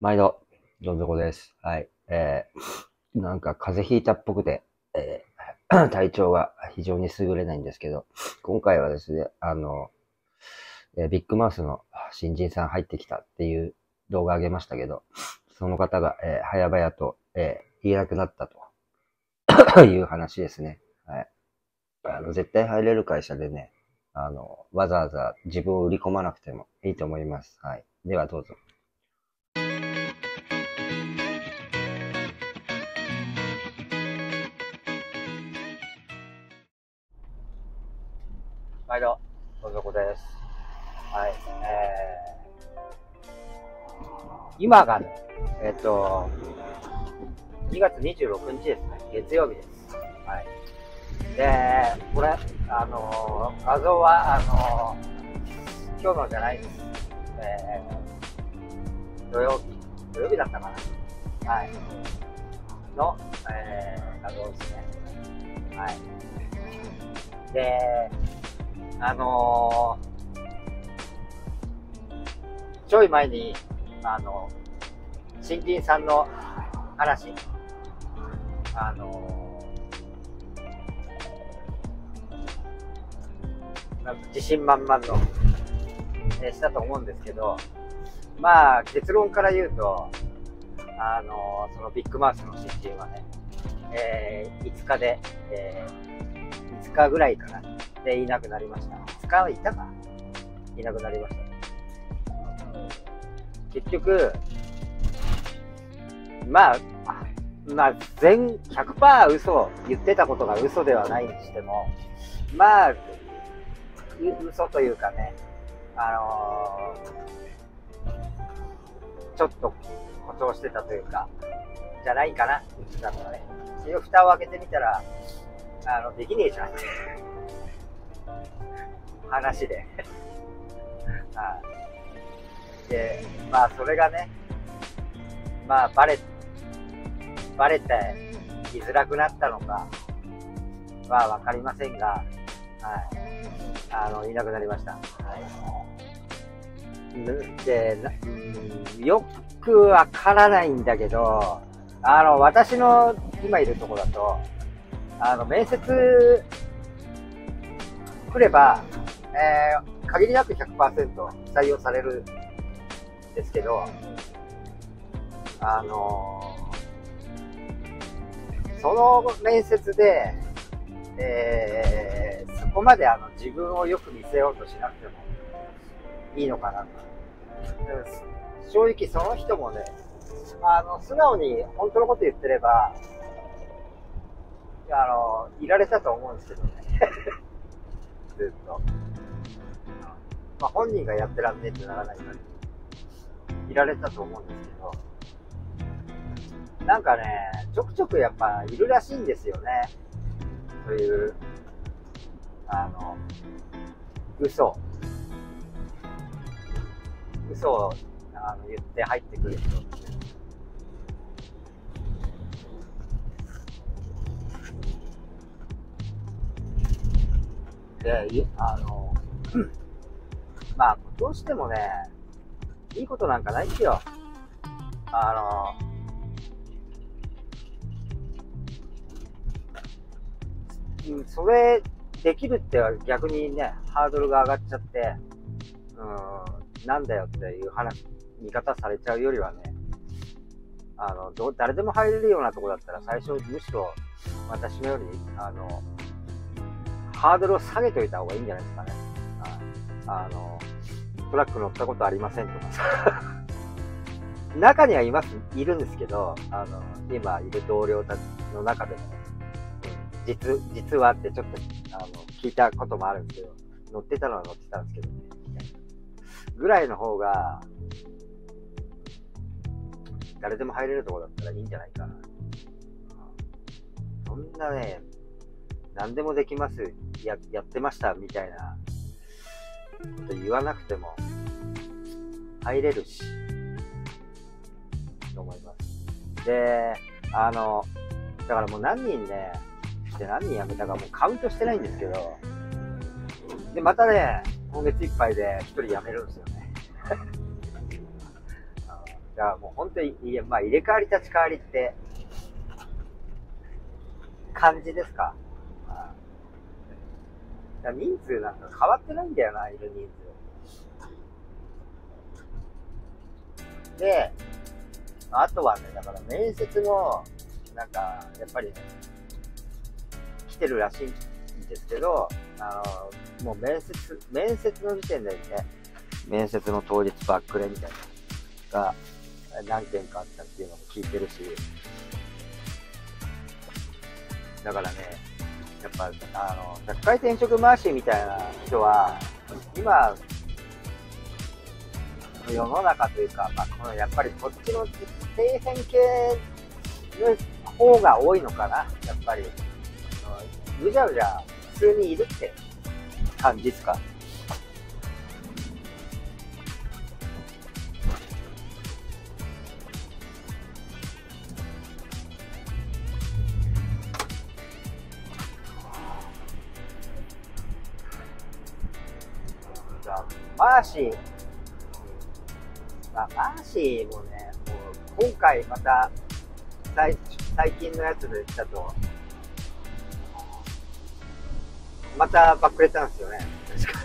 毎度、どん底です。はい。えー、なんか風邪ひいたっぽくて、えー、体調が非常に優れないんですけど、今回はですね、あの、えービッグマウスの新人さん入ってきたっていう動画あげましたけど、その方が、えー早々と、えー言えなくなったと いう話ですね。はい。あの、絶対入れる会社でね、あの、わざわざ自分を売り込まなくてもいいと思います。はい。ではどうぞ。毎度、どん底です。はい。えー、今がね、えっ、と、2月26日ですね。月曜日です。はい。で、これ、あのー画像は、あのー今日のじゃないです。えー、土曜日、土曜日だったかな。はい。の、えー、画像ですね。はい。で、あのーちょい前に、あの、新人さんの話、あのーなんか自信満々の、えーしたと思うんですけど、まあ、結論から言うと、あのーそのビッグマウスの新人はね、えー5日で、えー5日ぐらいかな、でいなくなりました。5日はいたかいなくなりました。結局、まあ、まあ、全100%嘘、言ってたことが嘘ではないにしても、まあ、嘘というかね、あのーちょっと誇張してたというか、じゃないかな、言ってたのはね。それを蓋を開けてみたら、あの、できねえじゃんって。話で。はい。で、まあ、それがね、まあ、バレ、バレて居づらくなったのかはわかりませんが、はい。あの、いなくなりました。はい。で、よくわからないんだけど、あの、私の今いるとこだと、あの、面接来れば、えー限りなく100%採用されるんですけど、あのーその面接で、えーそこまであの自分をよく見せようとしなくてもいいのかなと。正直その人もね、あの、素直に本当のこと言ってれば、あの、いられたと思うんですけどね。ずっと。まあ本人がやってらんねえってならないから、いられたと思うんですけど、なんかね、ちょくちょくやっぱいるらしいんですよね。そういう、あの、嘘。嘘をあの言って入ってくる人って。で、あの、まあ、どうしてもね、いいことなんかないっすよ。あの、うん、それできるって逆にね、ハードルが上がっちゃって、うん、なんだよっていう話、見方されちゃうよりはね、あの、ど誰でも入れるようなとこだったら最初むしろ私のより、あの、ハードルを下げといた方がいいんじゃないですかね。あの、トラック乗ったことありませんとかさ。中にはいます、いるんですけど、あの、今いる同僚たちの中でもね、実、実はってちょっと、あの、聞いたこともあるんですけど、乗ってたのは乗ってたんですけどね、みたいなぐらいの方が、誰でも入れるとこだったらいいんじゃないかな。そんなね、何でもできます、や、やってました、みたいな、と言わなくても、入れるし、と思います。で、あの、だからもう何人ね、で何人辞めたかもうカウントしてないんですけど、で、またね、今月いっぱいで一人辞めるんですよね。あのだからもう本当に、いやまあ入れ替わり立ち替わりって、感じですか？人数なんか変わってないんだよな、いる人数。で、あとはね、だから面接も、なんか、やっぱりね、来てるらしいんですけど、あの、もう面接、面接の時点でね、面接の当日バックレみたいなのが何件かあったっていうのも聞いてるし、だからね、やっぱ、あの、100回転職回しみたいな人は、今、世の中というか、まあ、このやっぱりこっちの底辺系の方が多いのかな、やっぱり。うじゃうじゃ普通にいるって感じですか？マーシー、まあ、マーシーもね、もう今回また最最近のやつでだと、またバックレたんですよね。確か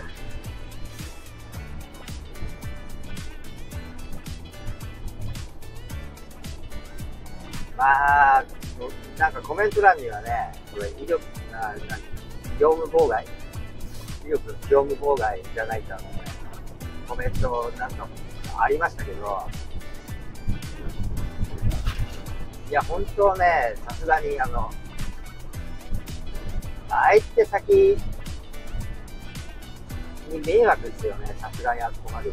まあ、なんかコメント欄にはね、これ威力、なな業務妨害。威力業務妨害じゃないかの、コメントなんかもありましたけど、いや、本当ね、さすがにあの、相手先に迷惑ですよね、さすがにあそこまで。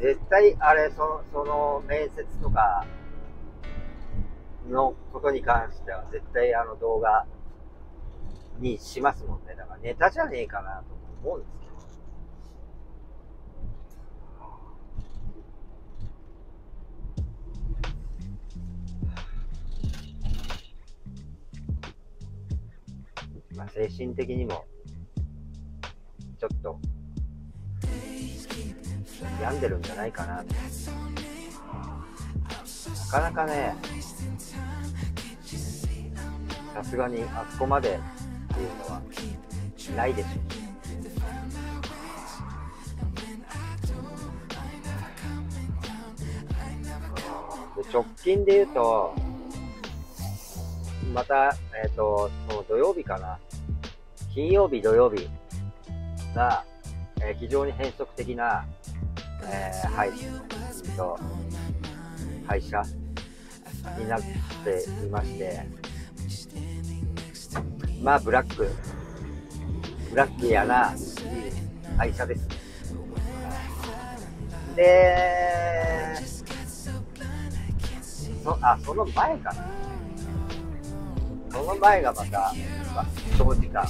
絶対、あれ、そその面接とかのことに関しては、絶対あの動画にしますもんね。だからネタじゃねえかなと思うんですけど。まあ、精神的にも、ちょっと、病んでるんじゃないかな。なかなかね、さすがにあそこまでっていうのはないでしょう。で直近で言うと、また、えっ、と、その土曜日かな。金曜日、土曜日が、えー非常に変則的な、えーはい、うんと、会社になっていまして、まあ、ブラック、ブラックやな会社です。で、そあ、その前かな。その前がまた、まあ、長時間、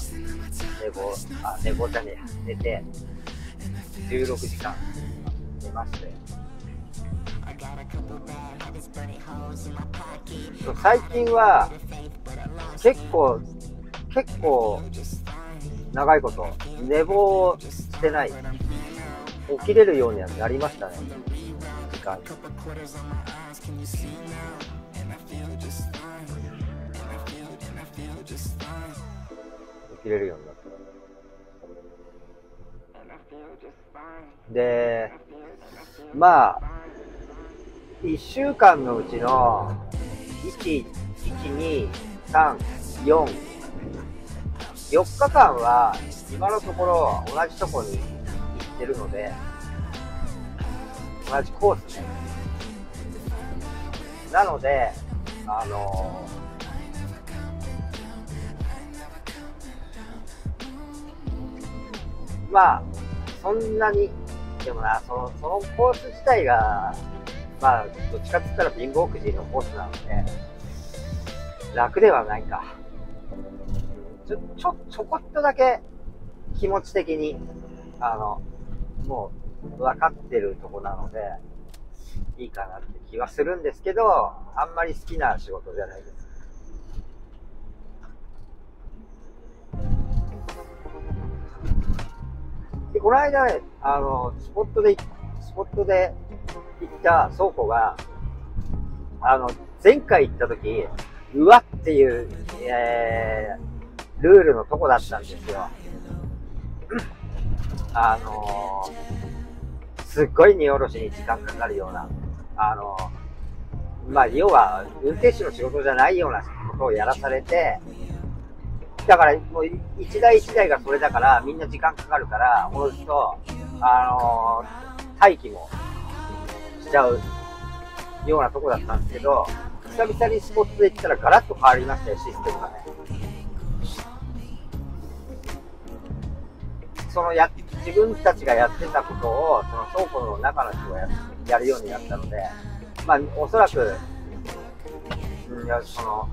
寝坊、あ、寝坊じゃねえ、寝て、16時間。寝まして。最近は、結構、結構、長いこと、寝坊してない。起きれるようにはなりましたね。時間。起きれるようになった。で、まあ、1週間のうちの1、1、2、3、4、4日間は今のところ同じとこに行ってるので、同じコースね。なので、あのまあ、そんなに、でもな、その、そのコース自体が、まあ、どっちかって言ったら貧乏くじのコースなので、楽ではないか。ちょ、ちょ、ちょこっとだけ気持ち的に、あの、もう分かってるとこなので、いいかなって気はするんですけど、あんまり好きな仕事じゃないです。で、この間ね、あの、スポットで、スポットで行った倉庫が、あの、前回行った時、うわっていう、えー、ルールのとこだったんですよ。あのー、すっごい荷下ろしに時間かかるような、あのー、まあ、要は、運転手の仕事じゃないようなことをやらされて、だから、もう、一台一台がそれだから、みんな時間かかるから、おろすと、あのー、待機もしちゃうようなとこだったんですけど、久々にスポットで行ったらガラッと変わりましたよ、システムがね。そのや、自分たちがやってたことを、その倉庫の中の人がややるようになったので、まあ、おそらく、うん、やその、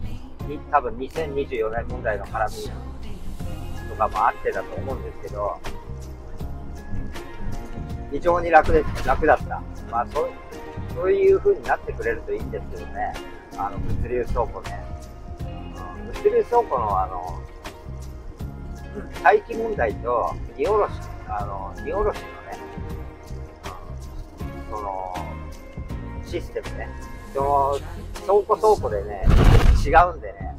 多分2024年問題の絡みとかもあってだと思うんですけど、非常に楽で、楽だった。まあ、そう、そういう風になってくれるといいんですけどね。あの、物流倉庫ね。物流倉庫のあの、待機問題と荷下ろし、あの、荷下ろしのね、その、システムね。その、倉庫倉庫でね、違うんでね。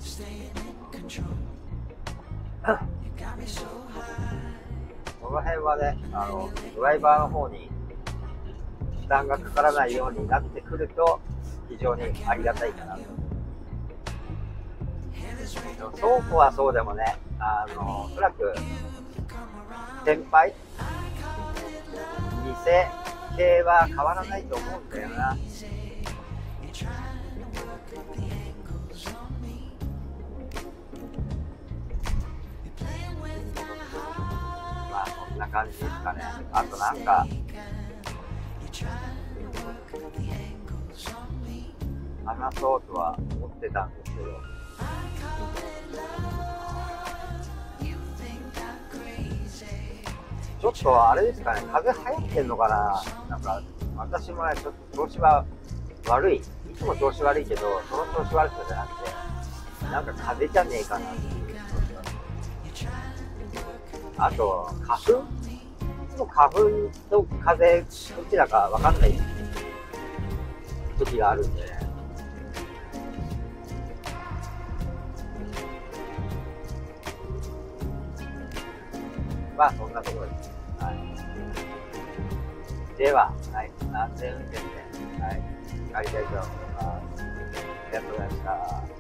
この辺はね、あの、ドライバーの方に負担がかからないようになってくると、非常にありがたいかなと。倉庫はそうでもね、あの、おそらく、先輩、店系は変わらないと思うんだよな。感じですかね。あとなんか、話そうとは思ってたんですけど、ちょっとあれですかね、風邪流行ってんのかな？なんか、私もね、ちょっと調子は悪い。いつも調子悪いけど、その調子悪さじゃなくて、なんか風邪じゃねえかなっていうあと、花粉？も花粉と風邪、どちらかわかんない時があるんで、ね、まあ、そんなところです。はい。では、はい、安全運転で、はい、帰りたいと思います。ありがとうございました。